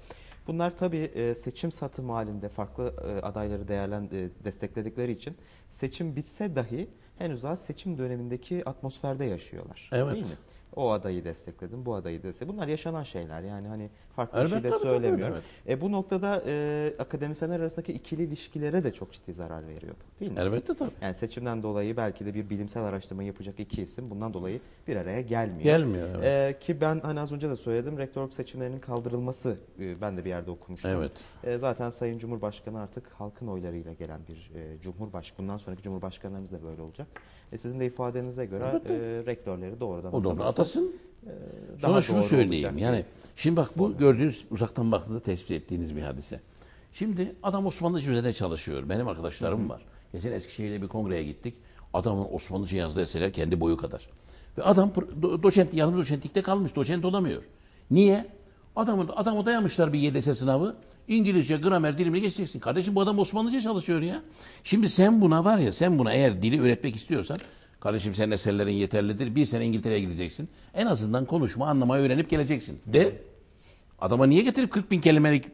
Bunlar tabii e, seçim satım halinde farklı e, adayları değerlen destekledikleri için seçim bitse dahi henüz daha seçim dönemindeki atmosferde yaşıyorlar. Evet. Değil mi? O adayı destekledim, bu adayı destekledim. Bunlar yaşanan şeyler yani hani farklı Elbette, bir şey de tabii, tabii, söylemiyorum. evet. E, bu noktada e, akademisyenler arasındaki ikili ilişkilere de çok ciddi zarar veriyor bu değil mi? Elbette tabii. Yani seçimden dolayı belki de bir bilimsel araştırma yapacak iki isim bundan dolayı bir araya gelmiyor. Gelmiyor, evet. E, ki ben hani az önce de söyledim rektörlük seçimlerinin kaldırılması e, ben de bir yerde okumuştum. Evet. E, zaten Sayın Cumhurbaşkanı artık halkın oylarıyla gelen bir e, cumhurbaşkanı. Bundan sonraki cumhurbaşkanlarımız da böyle olacak. E, sizin de ifadenize göre e, rektörleri doğrudan O da ataması, atasın. e, Sonra daha şunu doğru söyleyeyim. olacak Yani şimdi bak bu gördüğünüz uzaktan baktığınızda tespit ettiğiniz bir hadise. Şimdi adam Osmanlıca üzerine çalışıyor. Benim arkadaşlarım var. Geçen Eskişehir'de bir kongreye gittik. Adamın Osmanlıca yazdığı eserler kendi boyu kadar. Ve adam do- doçent, yarım doçentlikte kalmış. Doçent olamıyor. Niye? Adamın, adamı dayamışlar bir YDS sınavı. İngilizce, gramer, dilimi geçeceksin. Kardeşim bu adam Osmanlıca çalışıyor ya. Şimdi sen buna var ya, sen buna eğer dili öğretmek istiyorsan, kardeşim senin eserlerin yeterlidir. Bir sene İngiltere'ye gideceksin. En azından konuşma, anlamayı öğrenip geleceksin. De. Adama niye getirip 40 bin kelimelik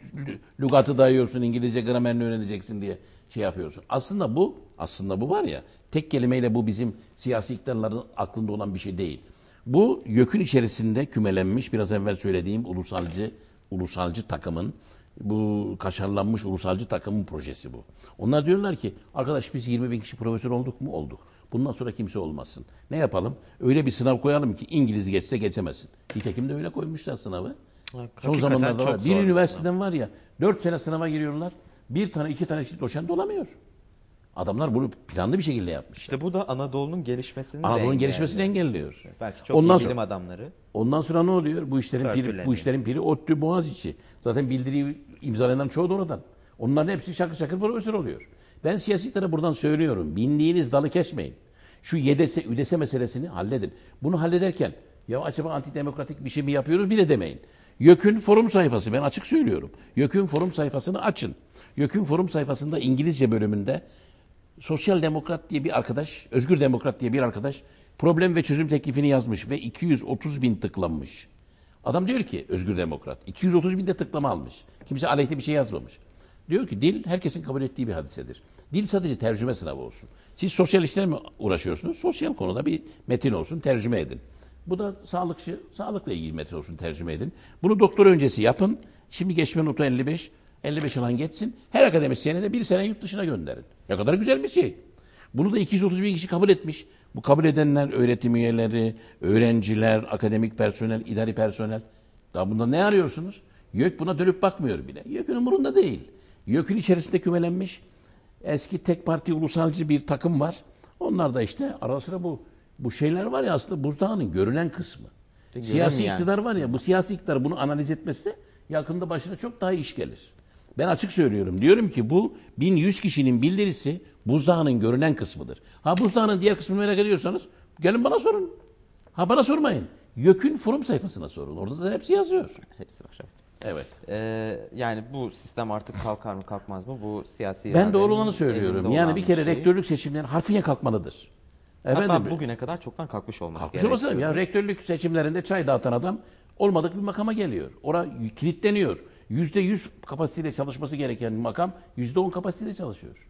lügatı dayıyorsun, İngilizce gramerini öğreneceksin diye şey yapıyorsun. Aslında bu, aslında bu var ya, tek kelimeyle bu bizim siyasi iktidarların aklında olan bir şey değil. Bu YÖK'ün içerisinde kümelenmiş, biraz evvel söylediğim ulusalcı, ulusalcı takımın, bu kaşarlanmış ulusalcı takımın projesi bu. Onlar diyorlar ki, arkadaş biz 20 bin kişi profesör olduk mu? Olduk. Bundan sonra kimse olmasın. Ne yapalım? Öyle bir sınav koyalım ki İngiliz geçse geçemesin. Nitekim de öyle koymuşlar sınavı. Son Hakikaten zamanlarda çok var. Bir üniversiteden var ya, dört sene sınava giriyorlar. Bir tane, iki tane kişi doçent olamıyor. Adamlar bunu planlı bir şekilde yapmışlar. İşte bu da Anadolu'nun gelişmesini Anadolu'nun gelişmesini engelliyor. Belki çok Ondan iyi sonra- bilim adamları. Ondan sonra ne oluyor? Bu işlerin piri, bu işlerin piri ODTÜ Boğaziçi. Zaten bildiriyi imzalayanların çoğu da oradan. Onların hepsi şakır şakır profesör oluyor. Ben siyasitlere buradan söylüyorum. Bindiğiniz dalı kesmeyin. Şu YDS, ÜDS meselesini halledin. Bunu hallederken ya acaba antidemokratik bir şey mi yapıyoruz bile demeyin. YÖK'ün forum sayfası ben açık söylüyorum. YÖK'ün forum sayfasını açın. YÖK'ün forum sayfasında İngilizce bölümünde Sosyal Demokrat diye bir arkadaş, Özgür Demokrat diye bir arkadaş problem ve çözüm teklifini yazmış ve 230 bin tıklanmış. Adam diyor ki Özgür Demokrat 230 binde tıklama almış. Kimse aleyhte bir şey yazmamış. Diyor ki dil herkesin kabul ettiği bir hadisedir. Dil sadece tercüme sınavı olsun. Siz sosyal işlerle mi uğraşıyorsunuz? Sosyal konuda bir metin olsun tercüme edin. Bu da sağlıkçı, sağlıkla ilgili metin olsun tercüme edin. Bunu doktor öncesi yapın. Şimdi geçme notu 55. 55 alan geçsin. Her akademisyene de bir sene yurt dışına gönderin. Ne kadar güzel bir şey. Bunu da 230 bin kişi kabul etmiş. Bu kabul edenler öğretim üyeleri, öğrenciler, akademik personel, idari personel. Daha bunda ne arıyorsunuz? YÖK buna dönüp bakmıyor bile. YÖK'ün umurunda değil. YÖK'ün içerisinde kümelenmiş eski tek parti ulusalcı bir takım var. Onlar da işte ara sıra bu bu şeyler var ya aslında buzdağının görünen kısmı. De Siyasi görünmeyen iktidar var ya bu siyasi iktidar bunu analiz etmezse yakında başına çok daha iş gelir. Ben açık söylüyorum. Diyorum ki bu 1100 kişinin bildirisi buzdağının görünen kısmıdır. Ha buzdağının diğer kısmını merak ediyorsanız gelin bana sorun. Ha bana sormayın. YÖK'ün forum sayfasına sorun. Orada da hepsi yazıyor. Hepsi var evet. Evet. Ee, yani bu sistem artık kalkar mı kalkmaz mı? Bu siyasi Ben doğru olanı söylüyorum. Yani bir kere şey. rektörlük seçimleri harfiyen kalkmalıdır. Hatta Efendim, bugüne kadar çoktan kalkmış olması Kalkmış gerekiyor. olması lazım. Ya rektörlük seçimlerinde çay dağıtan adam olmadık bir makama geliyor. Ora kilitleniyor. Yüzde yüz kapasiteyle çalışması gereken makam yüzde on kapasiteyle çalışıyor.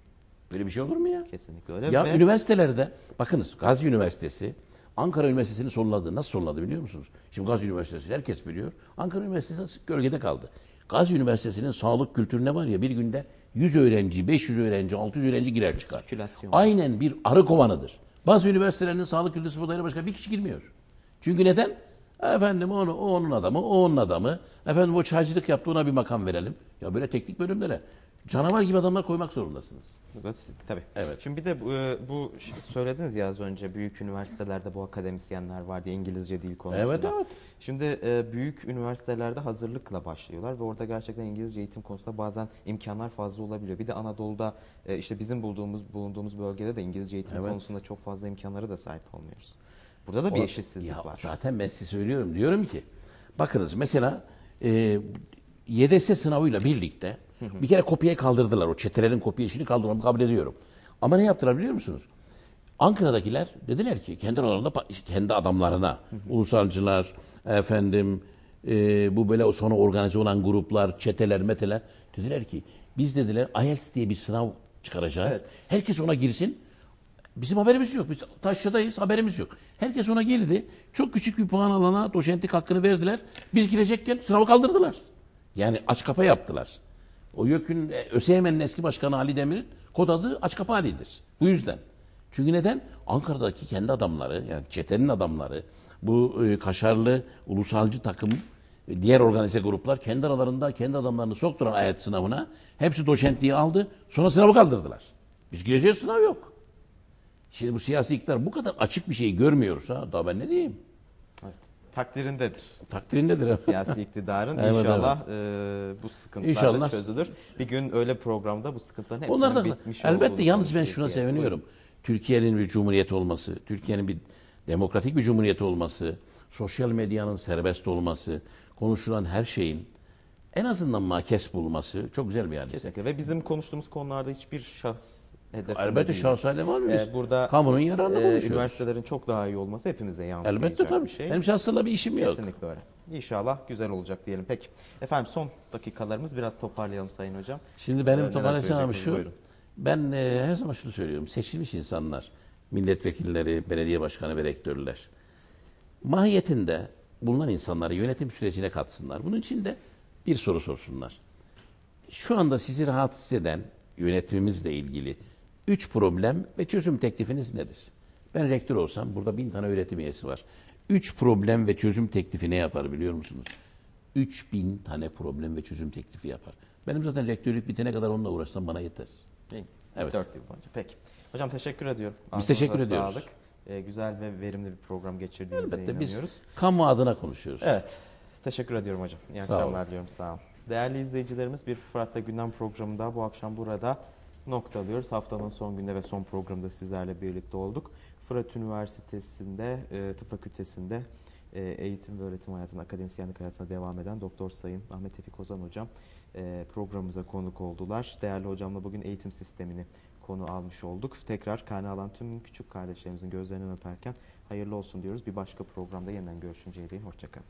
Böyle bir şey olur mu ya? Kesinlikle öyle. Ya Ve üniversitelerde bakınız Gazi Üniversitesi Ankara Üniversitesi'ni sonladı. Nasıl sonladı biliyor musunuz? Şimdi Gazi Üniversitesi herkes biliyor. Ankara Üniversitesi gölgede kaldı. Gazi Üniversitesi'nin sağlık kültürüne var ya bir günde 100 öğrenci, 500 öğrenci, 600 öğrenci girer çıkar. Aynen bir arı kovanıdır. Bazı üniversitelerinin sağlık kültürü daire başkanı bir kişi girmiyor. Çünkü neden? Efendim onu, o onun adamı, o onun adamı. Efendim o çaycılık yaptı ona bir makam verelim. Ya böyle teknik bölümlere canavar gibi adamlar koymak zorundasınız. Bu da siz- tabii. Evet. Şimdi bir de bu, e, bu söylediniz ya az önce büyük üniversitelerde bu akademisyenler var diye İngilizce dil konusunda. Evet, evet. Şimdi e, büyük üniversitelerde hazırlıkla başlıyorlar ve orada gerçekten İngilizce eğitim konusunda bazen imkanlar fazla olabiliyor. Bir de Anadolu'da e, işte bizim bulduğumuz bulunduğumuz bölgede de İngilizce eğitim Evet. konusunda çok fazla imkanlara da sahip olmuyoruz. Burada da bir O- eşitsizlik ya var. Zaten ben size söylüyorum. Diyorum ki bakınız mesela e, YDS sınavıyla birlikte bir kere kopyayı kaldırdılar. O çetelerin kopya işini kaldırmamı kabul ediyorum. Ama ne yaptılar biliyor musunuz? Ankara'dakiler dediler ki kendi aralarında kendi adamlarına ulusalcılar efendim e, bu böyle sonra organize olan gruplar, çeteler, meteler dediler ki biz dediler IELTS diye bir sınav çıkaracağız. Evet. Herkes ona girsin. Bizim haberimiz yok. Biz taşradayız, haberimiz yok. Herkes ona girdi. Çok küçük bir puan alana doçentlik hakkını verdiler. Biz girecekken sınavı kaldırdılar. Yani aç kapa yaptılar. O YÖK'ün, e, ÖSYM'nin eski başkanı Ali Demir'in kod adı aç kapa Ali'dir. Bu yüzden. Çünkü neden? Ankara'daki kendi adamları, yani çetenin adamları, bu e, kaşarlı ulusalcı takım, e, diğer organize gruplar kendi aralarında kendi adamlarını soktular ayet sınavına. Hepsi doçentliği aldı. Sonra sınavı kaldırdılar. Biz gireceğiz sınav yok. Şimdi bu siyasi iktidar bu kadar açık bir şeyi görmüyorsa daha ben ne diyeyim? Evet. Takdirindedir Takdirindedir. siyasi iktidarın. Evet, İnşallah e, bu sıkıntılar da İnşallah. çözülür. Bir gün öyle programda bu sıkıntıların hepsinin Onlar da bitmiş elbette yalnız ben şuna seviniyorum. Türkiye'nin bir cumhuriyet olması, Türkiye'nin bir demokratik bir cumhuriyet olması, sosyal medyanın serbest olması, konuşulan her şeyin en azından makes bulması çok güzel bir hadise. Kesinlikle ve bizim konuştuğumuz konularda hiçbir şahs hedefinde Elbette değiliz. şahsane var mı biz? Ee, burada Kamunun yararına e, konuşuyoruz. üniversitelerin çok daha iyi olması hepimize yansıyacak Elbette tabii. bir şey. Benim şahsıyla bir işim yok. Kesinlikle öyle. İnşallah güzel olacak diyelim. Peki. Efendim son dakikalarımız biraz toparlayalım Sayın Hocam. Şimdi Ee, benim neler toparlayacağım şu. Buyurun. Ben e, her zaman şunu söylüyorum. Seçilmiş insanlar, milletvekilleri, belediye başkanı ve rektörler mahiyetinde bulunan insanları yönetim sürecine katsınlar. Bunun için de bir soru sorsunlar. Şu anda sizi rahatsız eden yönetimimizle ilgili üç problem ve çözüm teklifiniz nedir? Ben rektör olsam burada bin tane öğretim üyesi var. Üç problem ve çözüm teklifi ne yapar biliyor musunuz? 3000 tane problem ve çözüm teklifi yapar. Benim zaten rektörlük bitene kadar onunla uğraşsam bana yeter. Evet. 4 yıl boyunca. Peki. Hocam teşekkür ediyorum. Biz teşekkür ediyoruz. Sağlık. Ee, güzel ve verimli bir program geçirdiğinize Elbette biz inanıyoruz. kamu adına konuşuyoruz. Evet. Teşekkür ediyorum hocam. İyi akşamlar diliyorum. Sağ olun. Değerli izleyicilerimiz bir Fırat'ta Gündem programında bu akşam burada noktalıyoruz. Haftanın son günde ve son programda sizlerle birlikte olduk. Fırat Üniversitesi'nde, e, Tıp Fakültesi'nde e, eğitim ve öğretim hayatına, akademisyenlik hayatına devam eden Doktor Sayın Ahmet Tevfik Ozan Hocam e, programımıza konuk oldular. Değerli hocamla bugün eğitim sistemini konu almış olduk. Tekrar karne alan tüm küçük kardeşlerimizin gözlerinden öperken hayırlı olsun diyoruz. Bir başka programda yeniden görüşünceye değin. Hoşçakalın.